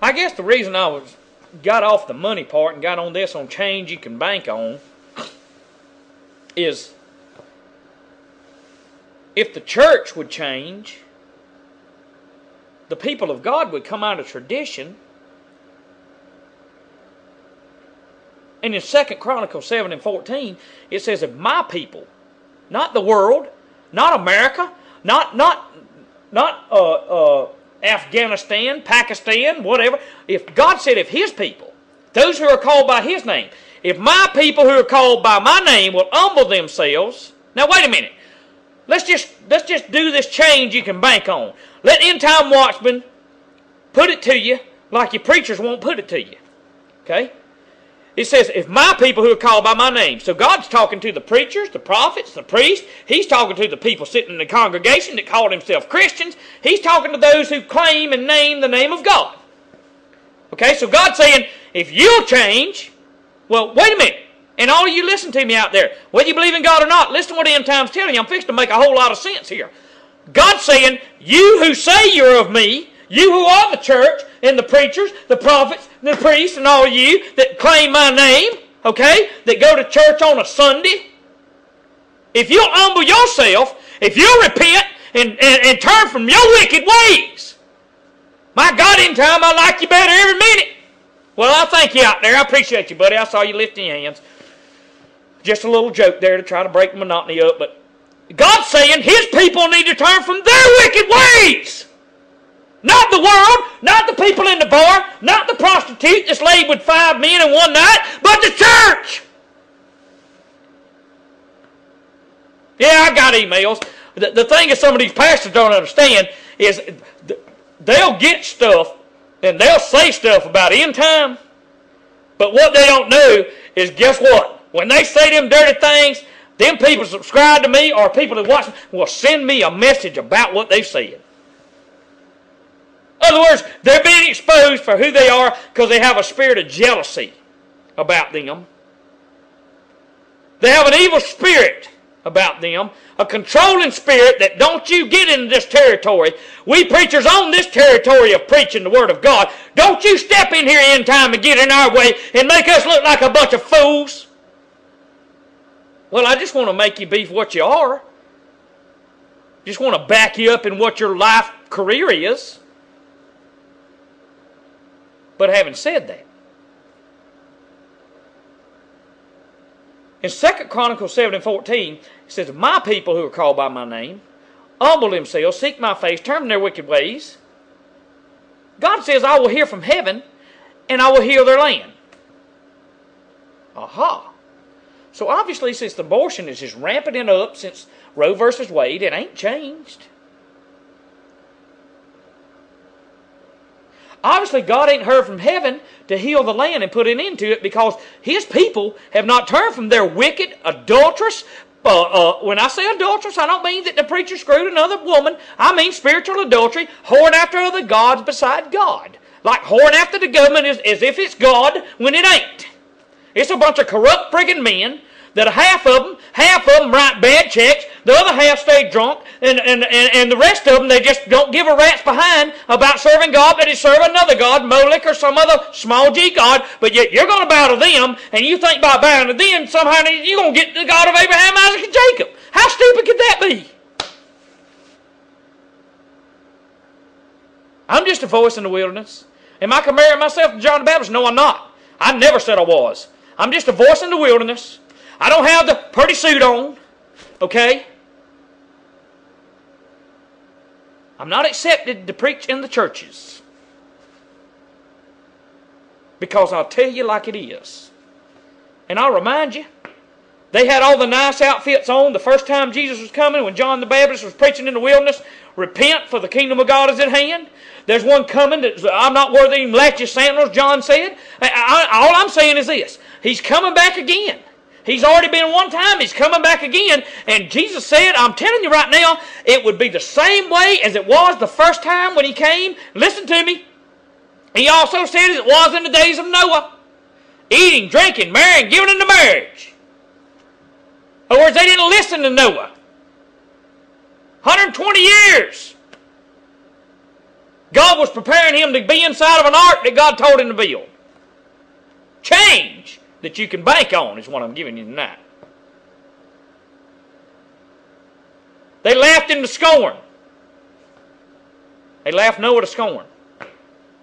I guess the reason I was got off the money part and got on this on change you can bank on is if the church would change, the people of God would come out of tradition. And in Second Chronicles 7 and 14, it says, If my people, not the world, not America, not not not uh, uh, Afghanistan, Pakistan, whatever. If God said, if His people, those who are called by His name, if my people who are called by my name will humble themselves. Now wait a minute. Let's just let's just do this change you can bank on. Let end time watchmen put it to you like your preachers won't put it to you. Okay? It says, if my people who are called by my name. So God's talking to the preachers, the prophets, the priests. He's talking to the people sitting in the congregation that call themselves Christians. He's talking to those who claim and name the name of God. Okay, so God's saying, if you'll change, well, wait a minute. And all of you listen to me out there, whether you believe in God or not, listen to what end time's telling you. I'm fixing to make a whole lot of sense here. God's saying, you who say you're of me, you who are the church and the preachers, the prophets, the priests, and all you that claim my name, okay, that go to church on a Sunday, if you'll humble yourself, if you'll repent and, and, and turn from your wicked ways, my God, end time I like you better every minute. Well, I thank you out there. I appreciate you, buddy. I saw you lifting your hands. Just a little joke there to try to break the monotony up, but God's saying His people need to turn from their wicked ways. Not the world, not the people in the bar, not the prostitute that's laid with five men in one night, but the church. Yeah, I got emails. The, the thing is, some of these pastors don't understand is they'll get stuff and they'll say stuff about end time, but what they don't know is guess what? When they say them dirty things, them people subscribe to me or people that watch me will send me a message about what they've said. Other words, they're being exposed for who they are because they have a spirit of jealousy about them. They have an evil spirit about them, a controlling spirit that don't you get into this territory. We preachers own this territory of preaching the Word of God. Don't you step in here end time and get in our way and make us look like a bunch of fools. Well, I just want to make you be what you are. Just want to back you up in what your life career is. But having said that, in 2 Chronicles 7 and 14, it says, My people who are called by my name humble themselves, seek my face, turn from their wicked ways. God says, I will hear from heaven and I will heal their land. Aha. So obviously, since the abortion is just ramping in up since Roe versus Wade, it ain't changed. Obviously, God ain't heard from heaven to heal the land and put an end to it because His people have not turned from their wicked, adulterous. Uh, uh, when I say adulterous, I don't mean that the preacher screwed another woman. I mean spiritual adultery, whoring after other gods beside God. Like whoring after the government is as if it's God when it ain't. It's a bunch of corrupt friggin' men that half of them, half of them write bad checks, the other half stay drunk, and, and, and, and the rest of them, they just don't give a rat's behind about serving God, but they serve another God, Moloch or some other small g God, but yet you're going to bow to them, and you think by bowing to them, somehow you're going to get the God of Abraham, Isaac, and Jacob. How stupid could that be? I'm just a voice in the wilderness. Am I comparing myself to John the Baptist? No, I'm not. I never said I was. I'm just a voice in the wilderness. I don't have the pretty suit on, okay? I'm not accepted to preach in the churches. Because I'll tell you like it is. And I'll remind you, they had all the nice outfits on the first time Jesus was coming when John the Baptist was preaching in the wilderness. Repent, for the kingdom of God is at hand. There's one coming that I'm not worthy to latch your sandals, John said. I, I, all I'm saying is this He's coming back again. He's already been one time. He's coming back again. And Jesus said, I'm telling you right now, it would be the same way as it was the first time when he came. Listen to me. He also said as it was in the days of Noah. Eating, drinking, marrying, giving into marriage. In other words, they didn't listen to Noah. 120 years. God was preparing him to be inside of an ark that God told him to build. Change that you can bank on is what I'm giving you tonight. They laughed him to scorn. They laughed Noah to scorn.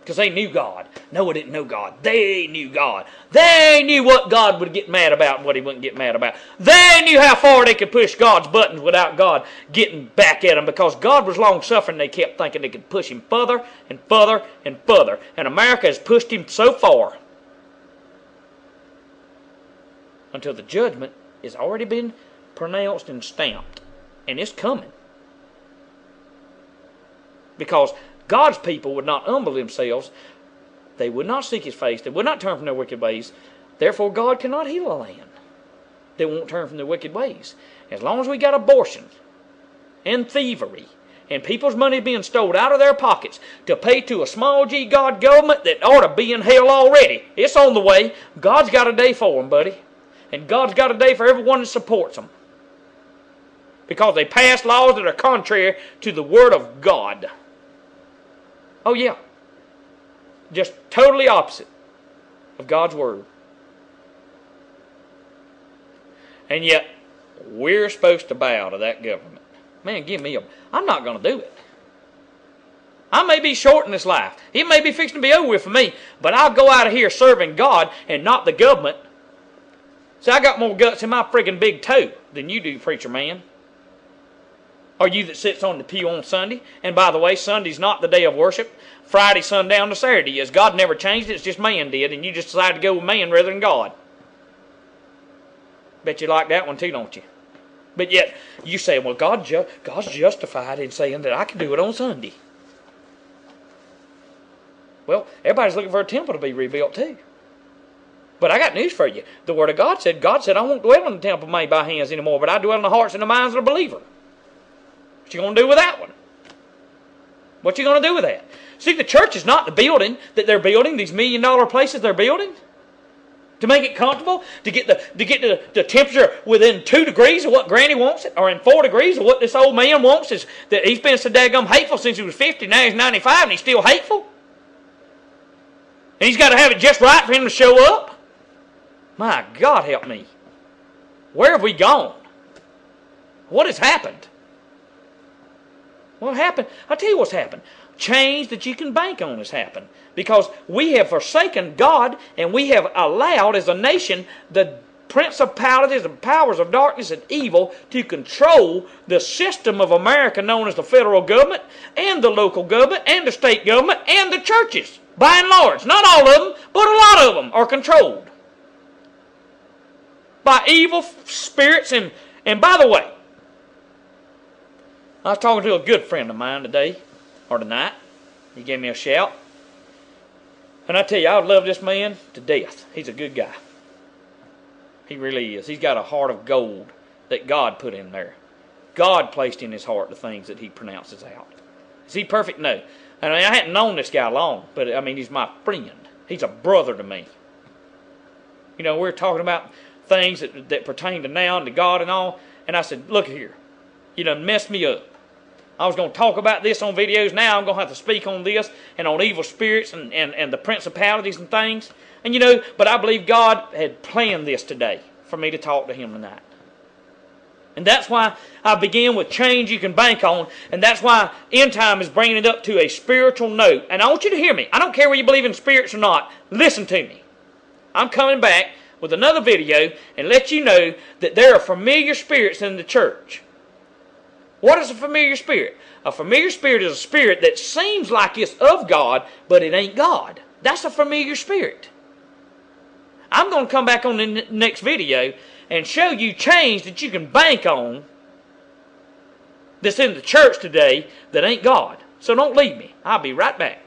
Because they knew God. Noah didn't know God. They knew God. They knew what God would get mad about and what he wouldn't get mad about. They knew how far they could push God's buttons without God getting back at them because God was long suffering. They kept thinking they could push him further and further and further. And America has pushed him so far until the judgment has already been pronounced and stamped. And it's coming. Because God's people would not humble themselves. They would not seek his face. They would not turn from their wicked ways. Therefore, God cannot heal a land. They won't turn from their wicked ways. As long as we got abortion and thievery and people's money being stole out of their pockets to pay to a small g God government that ought to be in hell already. It's on the way. God's got a day for them, buddy. And God's got a day for everyone that supports them. Because they pass laws that are contrary to the Word of God. Oh, yeah. Just totally opposite of God's Word. And yet, we're supposed to bow to that government. Man, give me a. I'm not going to do it. I may be short in this life. It may be fixing to be over with for me, but I'll go out of here serving God and not the government. See, I got more guts in my friggin' big toe than you do, preacher man. Or you that sits on the pew on Sunday. And by the way, Sunday's not the day of worship. Friday, sundown to Saturday is. God never changed it. It's just man did. And you just decided to go with man rather than God. Bet you like that one too, don't you? But yet, you say, well, God ju- God's justified in saying that I can do it on Sunday. Well, everybody's looking for a temple to be rebuilt too. But I got news for you. The Word of God said, God said, I won't dwell in the temple made by hands anymore, but I dwell in the hearts and the minds of the believer. What you going to do with that one? What you going to do with that? See, the church is not the building that they're building, these million dollar places they're building. To make it comfortable, to get the to get the, the temperature within two degrees of what Granny wants it, or in four degrees of what this old man wants is that he's been so daggum hateful since he was 50, now he's 95 and he's still hateful. And he's got to have it just right for him to show up. My God help me. Where have we gone? What has happened? What happened? I'll tell you what's happened. Change that you can bank on has happened. Because we have forsaken God and we have allowed as a nation the principalities and powers of darkness and evil to control the system of America known as the federal government and the local government and the state government and the churches. By and large. Not all of them, but a lot of them are controlled by evil spirits. And, and by the way, I was talking to a good friend of mine today, or tonight. He gave me a shout. And I tell you, I love this man to death. He's a good guy. He really is. He's got a heart of gold that God put in there. God placed in his heart the things that he pronounces out. Is he perfect? No. I, mean, I hadn't known this guy long, but I mean, he's my friend. He's a brother to me. You know, we're talking about things that, that pertain to now and to God and all. And I said, look here, you done messed me up. I was going to talk about this on videos. Now I'm going to have to speak on this and on evil spirits and, and, and the principalities and things. And you know, but I believe God had planned this today for me to talk to Him tonight. And that's why I began with change you can bank on. And that's why end time is bringing it up to a spiritual note. And I want you to hear me. I don't care whether you believe in spirits or not. Listen to me. I'm coming back with another video and let you know that there are familiar spirits in the church. What is a familiar spirit? A familiar spirit is a spirit that seems like it's of God, but it ain't God. That's a familiar spirit. I'm going to come back on the next video and show you change that you can bank on that's in the church today that ain't God. So don't leave me. I'll be right back.